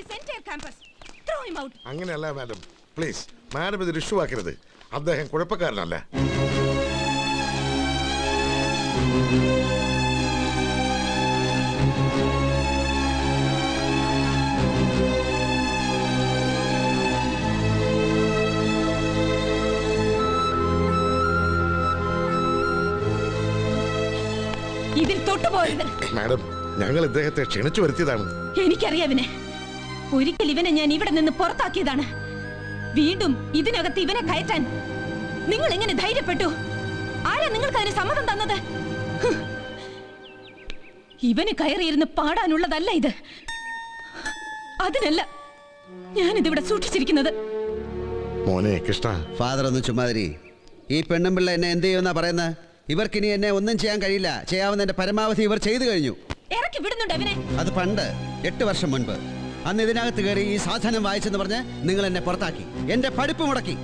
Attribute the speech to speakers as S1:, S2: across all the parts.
S1: this entire campus. Throw him out.
S2: അങ്ങനെയല്ല madam please madam ഇത് issue ആക്കരുത്. അദ്ദേഹം കുഴപ്പക്കാരനല്ല.
S1: ഇതിൽ തൊട്ടുപോയത്
S2: മാഡം ഞങ്ങൾ ഇദ്ദേഹത്തെ ക്ഷണിച്ചു വരുത്തിയതാണ്.
S1: എനിക്കറിയാം ഒരിക്കൽ ഇവനെ ഞാൻ ഇവിടെ നിന്ന് പുറത്താക്കിയതാണ്. വീണ്ടും ഇതിനകത്ത് ഇവനെ കയറ്റാൻ. നിങ്ങൾ എങ്ങനെ ധൈര്യപ്പെട്ടു. ആരാ നിങ്ങൾക്ക് അതിന് സമ്മതം തന്നത്. ഇവന് കയറിയിരുന്ന് പാടാനുള്ളതല്ല ഇത്. അതിനല്ല ഞാനിതിവിടെ സൂക്ഷിച്ചിരിക്കുന്നത്.
S2: മോനെ കൃഷ്ണ.
S3: ഫാദർ ഒന്ന് ചുമ്മാതിരി. ഈ പെണ്ണുമ്പിള്ള എന്നെ എന്ത് ചെയ്യുമെന്നാ പറയുന്നത് ഇവർക്കിനി എന്നെ ഒന്നും ചെയ്യാൻ കഴിയില്ല. ചെയ്യാവുന്നതിന്റെ പരമാവധി ഇവർ ചെയ്തു കഴിഞ്ഞു.
S1: ഇറക്കി വിടുന്നുണ്ട് അവനെ.
S3: അത് പണ്ട് എട്ട് വർഷം മുൻപ്. അന്ന് ഇതിനകത്ത് കയറി ഈ സാധനം വായിച്ചെന്ന് പറഞ്ഞ് നിങ്ങൾ എന്നെ പുറത്താക്കി. എന്റെ പഠിപ്പ് മുടക്കി.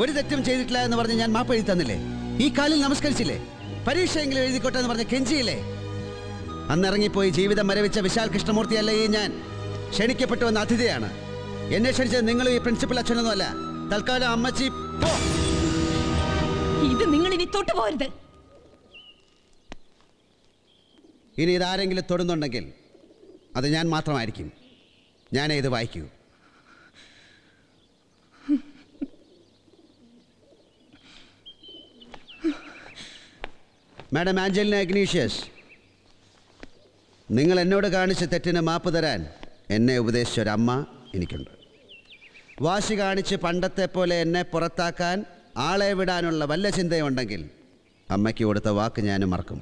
S3: ഒരു തെറ്റും ചെയ്തിട്ടില്ല എന്ന് പറഞ്ഞ് ഞാൻ മാപ്പ് എഴുതി തന്നില്ലേ? ഈ കാലിൽ നമസ്കരിച്ചില്ലേ? പരീക്ഷയെങ്കിലും എഴുതിക്കോട്ടെ എന്ന് പറഞ്ഞ് കെഞ്ചിയില്ലേ? അന്ന് ഇറങ്ങിപ്പോയി ജീവിതം മരവിച്ച വിശാൽ കൃഷ്ണമൂർത്തിയല്ല ഈ ഞാൻ? ക്ഷണിക്കപ്പെട്ടു വന്ന അതിഥിയാണ്. എന്നെ ക്ഷണിച്ചത് നിങ്ങൾ ഈ പ്രിൻസിപ്പൽ അച്ഛനൊന്നുമല്ല തൽക്കാലം അമ്മച്ചി
S1: ഇത് നിങ്ങൾ ഇനി തൊട്ടുപോകരുത്
S3: ഇനി ഇതാരെങ്കിലും തൊടുന്നുണ്ടെങ്കിൽ അത് ഞാൻ മാത്രമായിരിക്കും. ഞാനേ ഇത് വായിക്കൂ? മാഡം ആഞ്ചലിന അഗ്നീഷ്യസ് നിങ്ങൾ എന്നോട് കാണിച്ച തെറ്റിന് മാപ്പ് തരാൻ എന്നെ ഉപദേശിച്ച ഒരമ്മ എനിക്കുണ്ട്. വാശി കാണിച്ച് പണ്ടത്തെ പോലെ എന്നെ പുറത്താക്കാൻ ആളെ വിടാനുള്ള വല്ല ചിന്തയുണ്ടെങ്കിൽ അമ്മയ്ക്ക് കൊടുത്ത വാക്ക് ഞാനും മറക്കും.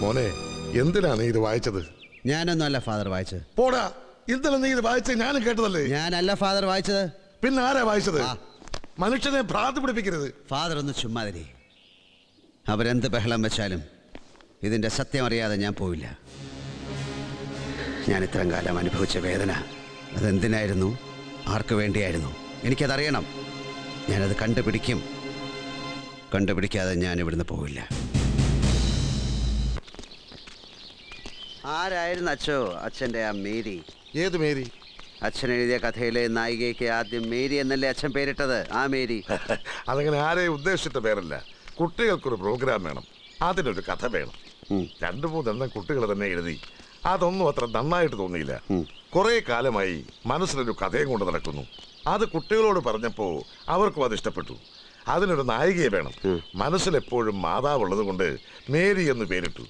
S2: മോനെ എന്തിനാ നീ ഇത് വായിച്ചത്?
S3: ഞാനൊന്നുമല്ല ഫാദർ വായിച്ചത്.
S2: പോടാ ഇന്നലെ നീ ഇത് വായിച്ചത് ഞാനും കേട്ടതല്ലേ?
S3: ഞാനല്ല ഫാദർ വായിച്ചത്.
S2: പിന്നെ ആരാ വായിച്ചത്? മനുഷ്യനെ ഭ്രാന്ത് പിടിപ്പിക്കരുത്.
S3: ഫാദർ ഒന്ന് ചുമ്മാതിരി. അവരെന്ത് ബഹളം വെച്ചാലും ഇതിന്റെ സത്യം അറിയാതെ ഞാൻ പോവില്ല. ഞാൻ ഇത്രയും കാലം അനുഭവിച്ച വേദന അതെന്തിനായിരുന്നു? ആർക്ക് വേണ്ടിയായിരുന്നു? എനിക്കതറിയണം. ഞാനത് കണ്ടുപിടിക്കും. കണ്ടുപിടിക്കാതെ ഞാൻ ഇവിടുന്ന് പോവില്ല. ആരായിരുന്നു അച്ഛോ? അച്ഛന്റെ ആ മേരി.
S2: ഏത് മേരി?
S3: അച്ഛൻ എഴുതിയ കഥയിലെ നായികയ്ക്ക് ആദ്യം മേരി എന്നല്ലേ അച്ഛൻ പേരിട്ടത്? ആ മേരി.
S2: അതങ്ങനെ ആരെയും ഉദ്ദേശിച്ച പേരല്ല. കുട്ടികൾക്കൊരു പ്രോഗ്രാം വേണം. അതിനൊരു കഥ വേണം. രണ്ടു മൂന്നെണ്ണം കുട്ടികൾ തന്നെ എഴുതി. അതൊന്നും അത്ര നന്നായിട്ട് തോന്നിയില്ല. കുറെ കാലമായി മനസ്സിലൊരു കഥയും കൊണ്ട് നടക്കുന്നു. അത് കുട്ടികളോട് പറഞ്ഞപ്പോ അവർക്കും അത് ഇഷ്ടപ്പെട്ടു. അതിനൊരു നായികയെ വേണം. മനസ്സിലെപ്പോഴും മാതാവുള്ളത് കൊണ്ട് മേരി എന്ന് പേരിട്ടു.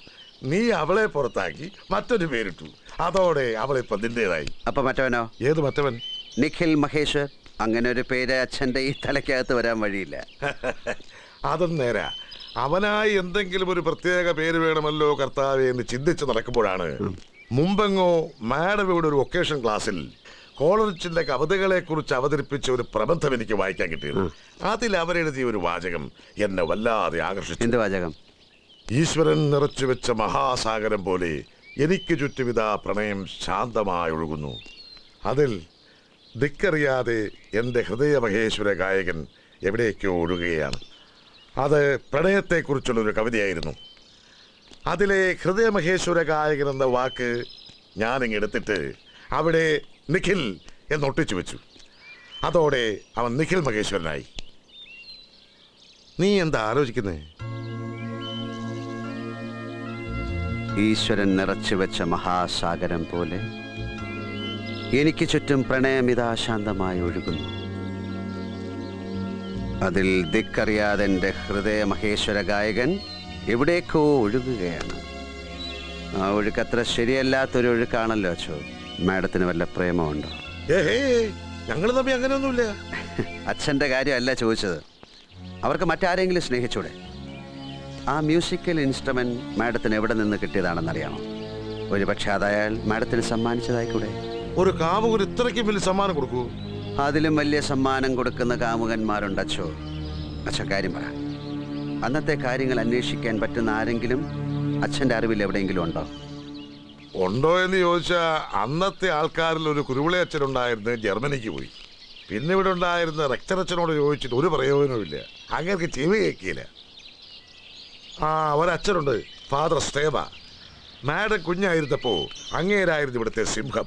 S2: നീ അവളെ പുറത്താക്കി മറ്റൊരു പേരിട്ടു. അതോടെ അവളിപ്പോ നിന്റേതായി.
S3: അപ്പൊ മറ്റവനോ?
S2: ഏത് മറ്റവൻ?
S3: നിഖിൽ മഹേഷ്. അങ്ങനെ ഒരു പേര് അച്ഛന്റെ ഈ തലയ്ക്കകത്ത് വരാൻ വഴിയില്ല.
S2: അതും നേരാ. അവനായി എന്തെങ്കിലും ഒരു പ്രത്യേക പേര് വേണമല്ലോ കർത്താവെ എന്ന് ചിന്തിച്ച് നടക്കുമ്പോഴാണ് മുമ്പെങ്ങോ മാഡം ഇവിടെ ഒരു ഒക്കേഷൻ ക്ലാസ്സിൽ കോളറിച്ചിന്റെ കവിതകളെ കുറിച്ച് അവതരിപ്പിച്ച ഒരു പ്രബന്ധം എനിക്ക് വായിക്കാൻ കിട്ടിയത്. അതിൽ അവരെഴുതിയ ഒരു വാചകം എന്നെ വല്ലാതെ ആകർഷിച്ചു.
S3: എന്ത് വാചകം?
S2: ഈശ്വരൻ നിറച്ചു വെച്ച മഹാസാഗരം പോലെ എനിക്ക് ചുറ്റുമിതാ പ്രണയം ശാന്തമായി ഒഴുകുന്നു. അതിൽ ദിക്കറിയാതെ എന്റെ ഹൃദയമഹേശ്വര ഗായകൻ എവിടേക്കോ ഒഴുകുകയാണ്. അത് പ്രണയത്തെക്കുറിച്ചുള്ളൊരു കവിതയായിരുന്നു. അതിലെ ഹൃദയമഹേശ്വര ഗായകൻ എന്ന വാക്ക് ഞാനിങ്ങ് എടുത്തിട്ട് അവിടെ നിഖിൽ എന്നൊട്ടിച്ചു വെച്ചു. അതോടെ അവൻ നിഖിൽ മഹേശ്വരനായി. നീ എന്താ ആലോചിക്കുന്നേ?
S3: ഈശ്വരൻ നിറച്ചു വെച്ച മഹാസാഗരം പോലെ എനിക്ക് ചുറ്റും പ്രണയമിതാ ശാന്തമായി ഒഴുകുന്നു. അതിൽ ദിക്കറിയാതെ എന്റെ ഹൃദയ മഹേശ്വര ഗായകൻ എവിടേക്കോ ഒഴുകുകയാണ്. ആ ഒഴുക്കത്ര ശരിയല്ലാത്തൊരു ഒഴുക്കാണല്ലോ അച്ഛോ മാഡത്തിന് വല്ല പ്രേമമുണ്ടോ?
S2: ഞങ്ങൾ തമ്മിൽ അങ്ങനെയൊന്നുമില്ല.
S3: അച്ഛന്റെ കാര്യമല്ല ചോദിച്ചത്. അവർക്ക് മറ്റാരെങ്കിലും സ്നേഹിച്ചൂടെ? ആ മ്യൂസിക്കൽ ഇൻസ്ട്രുമെന്റ് മാഡത്തിന് എവിടെ നിന്ന് കിട്ടിയതാണെന്നറിയാമോ? ഒരുപക്ഷെ അതായാൽ മാഡത്തിന് സമ്മാനിച്ചതായിക്കൂടെ?
S2: ഒരു കാമുകൻ ഇത്രയ്ക്കും വലിയ സമ്മാനം കൊടുക്കൂ.
S3: അതിലും വലിയ സമ്മാനം കൊടുക്കുന്ന കാമുകന്മാരുണ്ട് അച്ഛോ അച്ഛൻ കാര്യം പറ. അന്നത്തെ കാര്യങ്ങൾ അന്വേഷിക്കാൻ പറ്റുന്ന ആരെങ്കിലും അച്ഛന്റെ അറിവിൽ എവിടെയെങ്കിലും ഉണ്ടോ?
S2: ഉണ്ടോ എന്ന് ചോദിച്ചാ അന്നത്തെ ആൾക്കാരിൽ ഒരു കുരുവിളി അച്ഛനുണ്ടായിരുന്നു ജർമ്മനിക്ക് പോയി. പിന്നെ ഇവിടെ ഉണ്ടായിരുന്ന രക്തരച്ചനോട് ചോദിച്ചിട്ട് ഒരു പ്രയോജനവും ഇല്ല അങ്ങനെ ചെവി കേൾക്കില്ല. ആ ഒരച്ഛനുണ്ട്. ഫാദർ സ്റ്റേബ മാഡം കുഞ്ഞായിരുന്നപ്പോ അങ്ങേരായിരുന്നു ഇവിടുത്തെ സിംഹം.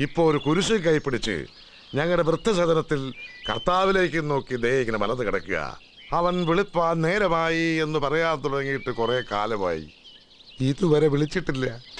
S2: ഇപ്പോ ഒരു കുരിശ് കൈപ്പിടിച്ച് ഞങ്ങളുടെ വൃദ്ധസദനത്തിൽ കർത്താവിലേക്ക് നോക്കി ദേ ഇങ്ങനെ കിടക്കുക. അവൻ വിളിപ്പാൻ നേരമായി എന്ന് പറയാൻ തുടങ്ങിയിട്ട് കുറെ കാലമായി. ഇതുവരെ വിളിച്ചിട്ടില്ല.